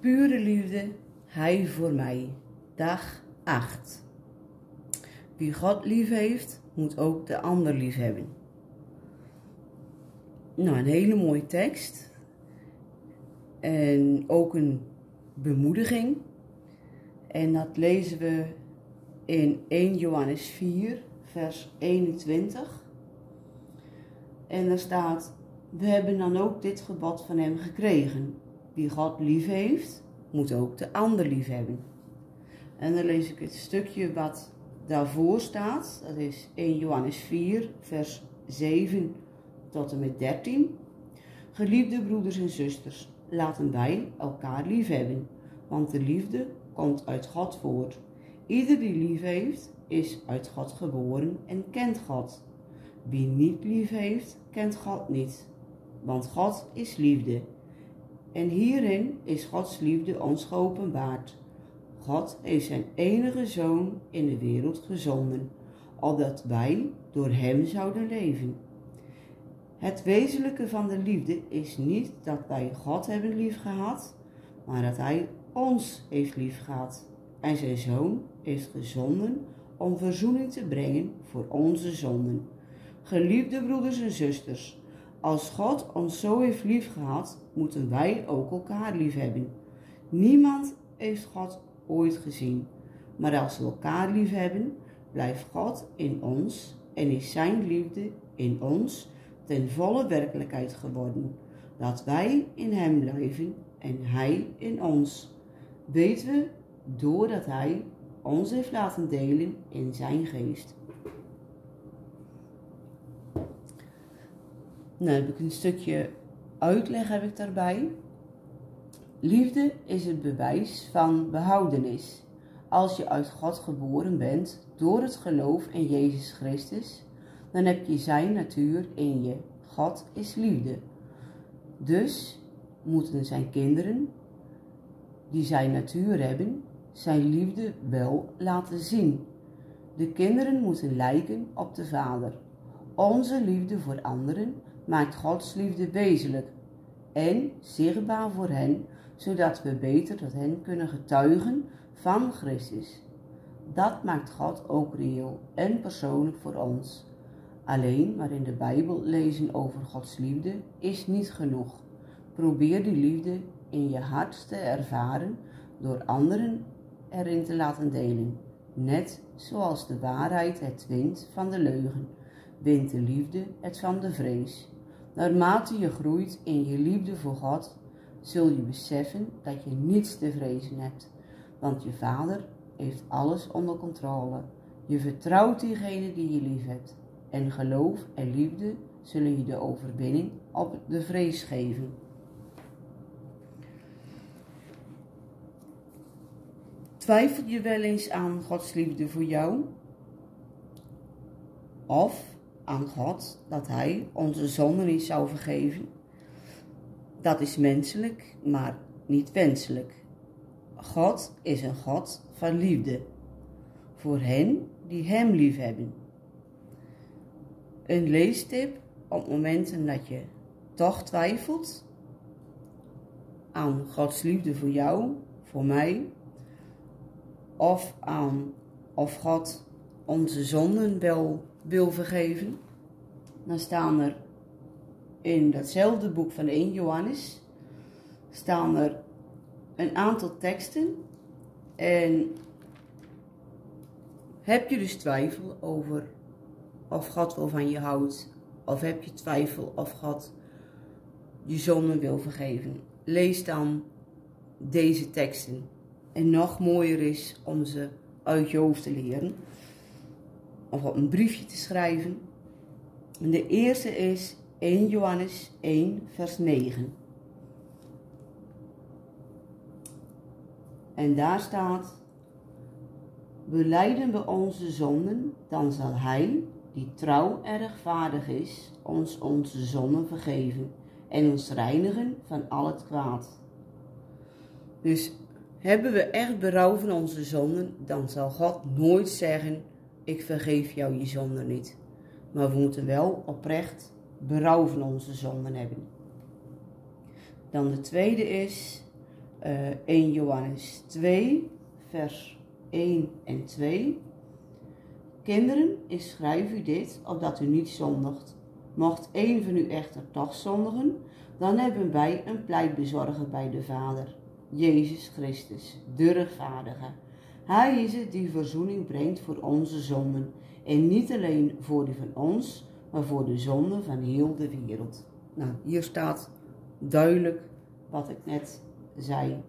Pure liefde, Hij voor mij. Dag 8. Wie God lief heeft, moet ook de ander lief hebben. Nou, een hele mooie tekst. En ook een bemoediging. En dat lezen we in 1 Johannes 4, vers 21. En daar staat: We hebben dan ook dit gebod van hem gekregen. Wie God lief heeft, moet ook de ander lief hebben. En dan lees ik het stukje wat daarvoor staat. Dat is 1 Johannes 4, vers 7 tot en met 13. Geliefde broeders en zusters, laten wij elkaar lief hebben, want de liefde komt uit God voort. Ieder die lief heeft, is uit God geboren en kent God. Wie niet lief heeft, kent God niet, want God is liefde. En hierin is Gods liefde ons geopenbaard. God heeft zijn enige zoon in de wereld gezonden, opdat wij door hem zouden leven. Het wezenlijke van de liefde is niet dat wij God hebben liefgehad, maar dat hij ons heeft liefgehad en zijn zoon heeft gezonden om verzoening te brengen voor onze zonden. Geliefde broeders en zusters, als God ons zo heeft liefgehad, moeten wij ook elkaar lief hebben. Niemand heeft God ooit gezien, maar als we elkaar lief hebben, blijft God in ons en is zijn liefde in ons ten volle werkelijkheid geworden, dat wij in hem blijven en hij in ons. Weten we doordat hij ons heeft laten delen in zijn geest. Nou heb ik een stukje uitleg heb ik daarbij. Liefde is het bewijs van behoudenis. Als je uit God geboren bent door het geloof in Jezus Christus, dan heb je zijn natuur in je. God is liefde. Dus moeten zijn kinderen, die zijn natuur hebben, zijn liefde wel laten zien. De kinderen moeten lijken op de Vader. Onze liefde voor anderen maakt Gods liefde wezenlijk en zichtbaar voor hen, zodat we beter tot hen kunnen getuigen van Christus. Dat maakt God ook reëel en persoonlijk voor ons. Alleen maar in de Bijbel lezen over Gods liefde is niet genoeg. Probeer die liefde in je hart te ervaren door anderen erin te laten delen. Net zoals de waarheid het wint van de leugen, wint de liefde het van de vrees. Naarmate je groeit in je liefde voor God, zul je beseffen dat je niets te vrezen hebt, want je Vader heeft alles onder controle. Je vertrouwt diegene die je lief hebt en geloof en liefde zullen je de overwinning op de vrees geven. Twijfel je wel eens aan Gods liefde voor jou? Of aan God dat Hij onze zonden niet zou vergeven? Dat is menselijk, maar niet wenselijk. God is een God van liefde voor hen die Hem lief hebben. Een leestip op momenten dat je toch twijfelt aan Gods liefde voor jou, voor mij, of aan of God onze zonden wel wil vergeven, dan staan er in datzelfde boek van 1 Johannes staan er een aantal teksten. En heb je dus twijfel over of God wel van je houdt, of heb je twijfel of God je zonden wil vergeven, lees dan deze teksten. En nog mooier is om ze uit je hoofd te leren, of op een briefje te schrijven. En de eerste is 1 Johannes 1, vers 9. En daar staat: Beleiden we onze zonden, dan zal Hij, die trouw en rechtvaardig is, ons onze zonden vergeven en ons reinigen van al het kwaad. Dus hebben we echt berouw van onze zonden, dan zal God nooit zeggen: Ik vergeef jou je zonden niet. Maar we moeten wel oprecht berouw van onze zonden hebben. Dan de tweede is uh, 1 Johannes 2, vers 1 en 2. Kinderen, ik schrijf u dit, opdat u niet zondigt. Mocht een van u echter toch zondigen, dan hebben wij een pleitbezorger bij de Vader, Jezus Christus, de rechtvaardige. Hij is het die verzoening brengt voor onze zonden, en niet alleen voor die van ons, maar voor de zonden van heel de wereld. Nou, hier staat duidelijk wat ik net zei.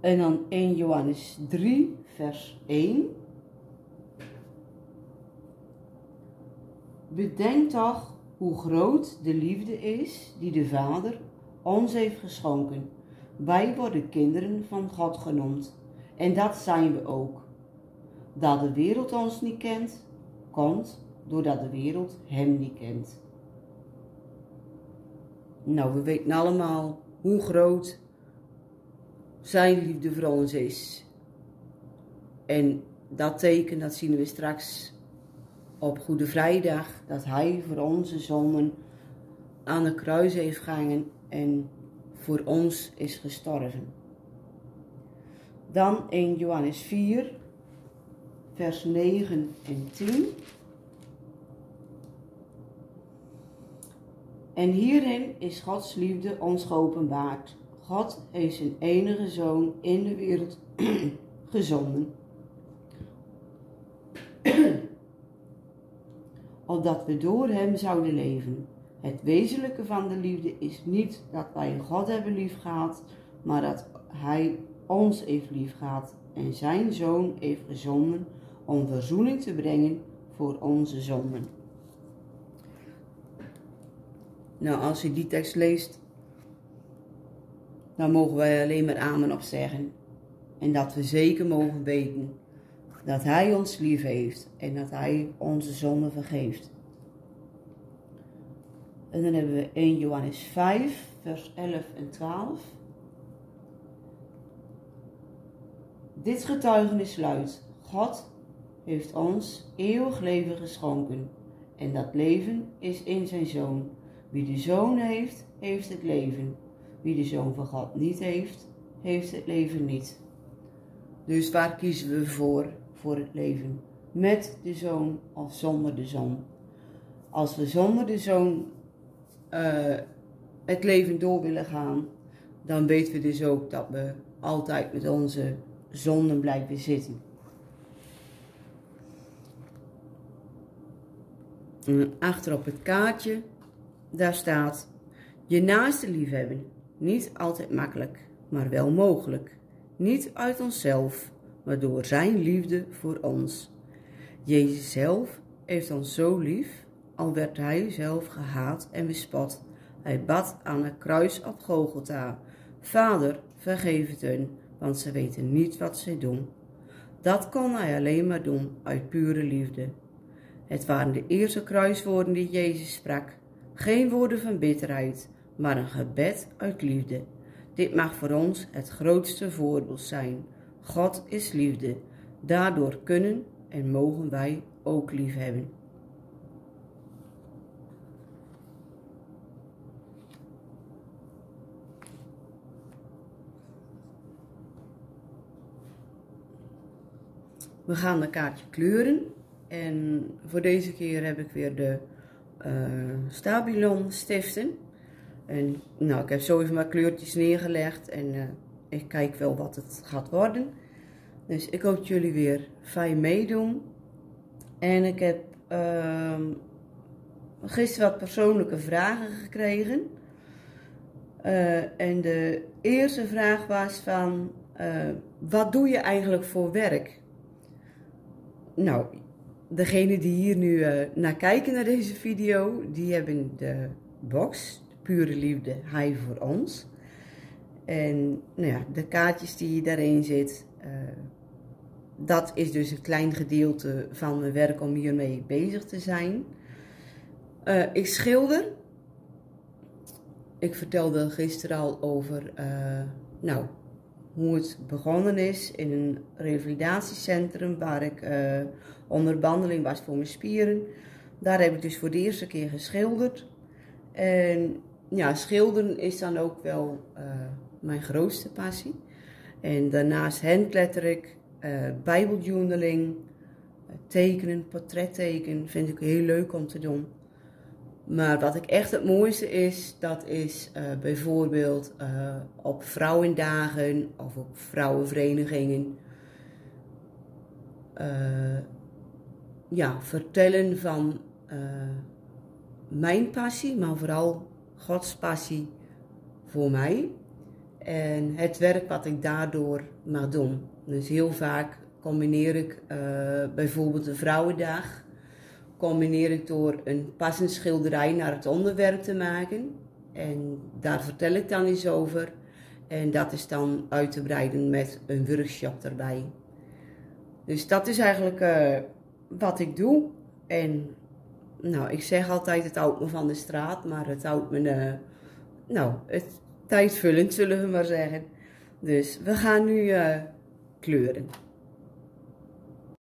En dan 1 Johannes 3, vers 1. Bedenk toch hoe groot de liefde is die de Vader ons heeft geschonken. Wij worden kinderen van God genoemd. En dat zijn we ook. Dat de wereld ons niet kent, komt doordat de wereld Hem niet kent. Nou, we weten allemaal hoe groot Zijn liefde voor ons is. En dat teken, dat zien we straks op Goede Vrijdag, dat Hij voor onze zonden aan de kruis heeft gehangen en voor ons is gestorven. Dan 1 Johannes 4, vers 9 en 10. En hierin is Gods liefde ons geopenbaard. God heeft zijn enige zoon in de wereld gezonden. opdat we door hem zouden leven. Het wezenlijke van de liefde is niet dat wij God hebben liefgehad, maar dat hij ons heeft liefgehad en zijn zoon heeft gezonden om verzoening te brengen voor onze zonden. Nou, als je die tekst leest, dan mogen wij alleen maar amen op zeggen. En dat we zeker mogen weten dat Hij ons lief heeft en dat Hij onze zonden vergeeft. En dan hebben we 1 Johannes 5, vers 11 en 12. Dit getuigenis luidt: God heeft ons eeuwig leven geschonken. En dat leven is in zijn zoon. Wie de zoon heeft, heeft het leven. Wie de zoon van God niet heeft, heeft het leven niet. Dus waar kiezen we voor, voor het leven? Met de zoon of zonder de zoon? Als we zonder de zoon uh, het leven door willen gaan, dan weten we dus ook dat we altijd met onze zonden blijven zitten. En achter op het kaartje, daar staat, je naaste liefhebben, niet altijd makkelijk, maar wel mogelijk. Niet uit onszelf, maar door zijn liefde voor ons. Jezus zelf heeft ons zo lief al werd hij zelf gehaat en bespot. Hij bad aan het kruis op. Vader, vergeef het hun, want ze weten niet wat zij doen. Dat kon hij alleen maar doen uit pure liefde. Het waren de eerste kruiswoorden die Jezus sprak. Geen woorden van bitterheid, maar een gebed uit liefde. Dit mag voor ons het grootste voorbeeld zijn. God is liefde. Daardoor kunnen en mogen wij ook lief hebben. We gaan een kaartje kleuren. En voor deze keer heb ik weer de uh, Stabilon stiften. En nou, ik heb zo even mijn kleurtjes neergelegd en uh, ik kijk wel wat het gaat worden. Dus ik hoop dat jullie weer fijn meedoen. En ik heb uh, gisteren wat persoonlijke vragen gekregen. Uh, en de eerste vraag was van, wat doe je eigenlijk voor werk? Nou, degene die hier nu uh, naar kijken naar deze video, die hebben de box, pure liefde, hij voor ons. En nou ja, de kaartjes die daarin zit, uh, dat is dus een klein gedeelte van mijn werk om hiermee bezig te zijn. Uh, ik schilder. Ik vertelde gisteren al over, nou, hoe het begonnen is in een revalidatiecentrum waar ik uh, onder behandeling was voor mijn spieren. Daar heb ik dus voor de eerste keer geschilderd. En ja, schilderen is dan ook wel uh, mijn grootste passie. En daarnaast handletter ik, uh, bijbeljournaling, tekenen, portrettekenen vind ik heel leuk om te doen. Maar wat ik echt het mooiste is, dat is uh, bijvoorbeeld uh, op vrouwendagen of op vrouwenverenigingen. Uh, ja, vertellen van mijn passie, maar vooral Gods passie voor mij. En het werk wat ik daardoor mag doen. Dus heel vaak combineer ik bijvoorbeeld de Vrouwendag combineer ik door een passend schilderij naar het onderwerp te maken. En daar vertel ik dan iets over. En dat is dan uit te breiden met een workshop erbij. Dus dat is eigenlijk uh, wat ik doe. En nou, ik zeg altijd het houdt me van de straat, maar het houdt me, uh, nou, het tijdvullend zullen we maar zeggen. Dus we gaan nu uh, kleuren.